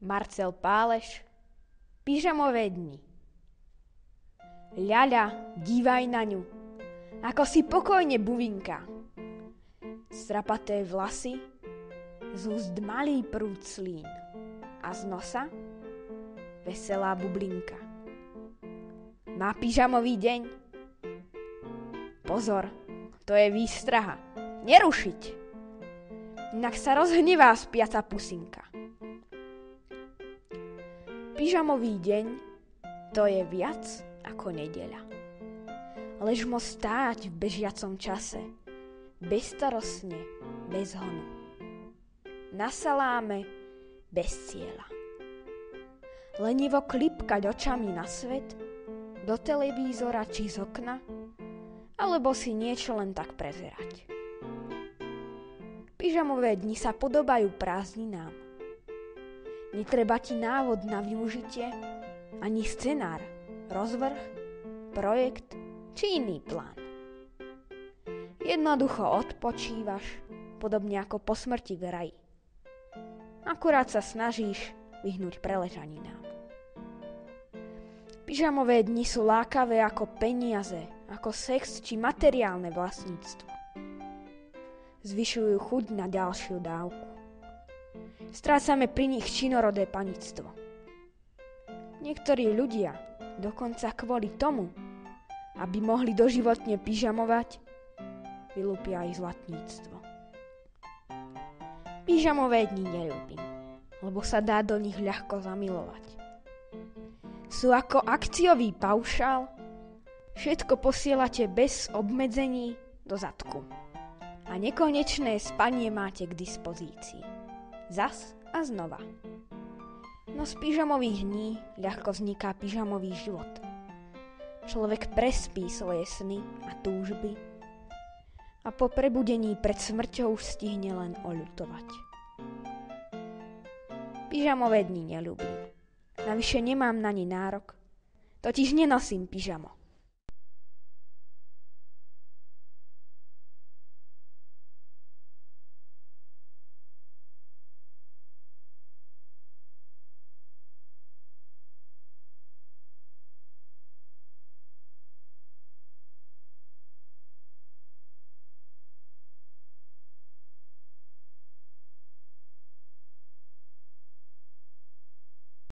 Marcel Páleš Pyžamové dni Ľaľa, dívaj na ňu, ako si pokojne buvinka. Strapaté vlasy, z úst malý prúd slín a z nosa veselá bublinka. Má pyžamový deň? Pozor, to je výstraha. Nerušiť! Inak sa rozhnevá spiaca pusinka. Pyžamový deň to je viac ako nedeľa. Lež mo stáť v bežiacom čase, bezstarostne, bez honu. Na saláme, bez cieľa. Lenivo klipkať očami na svet, do televízora či z okna, alebo si niečo len tak prezerať. Pyžamové dni sa podobajú prázdninám Netreba ti návod na využitie, ani scenár, rozvrh, projekt či iný plán. Jednoducho odpočívaš, podobne ako po smrti v raji. Akurát sa snažíš vyhnúť preležaninám. Pyžamové dni sú lákavé ako peniaze, ako sex či materiálne vlastníctvo. Zvyšujú chuť na ďalšiu dávku. Strácame pri nich činorodé panictvo. Niektorí ľudia, dokonca kvôli tomu, aby mohli doživotne pyžamovať, vylúpia aj zlatníctvo. Pyžamové dni neľúbim, lebo sa dá do nich ľahko zamilovať. Sú ako akciový paušál, všetko posielate bez obmedzení do zadku. A nekonečné spanie máte k dispozícii. Zas a znova. No z pyžamových dní ľahko vzniká pyžamový život. Človek prespí svoje sny a túžby a po prebudení pred smrťou stihne len oľutovať. Pyžamové dni neľúbim. Navyše nemám na ni nárok, totiž nenosím pyžamo.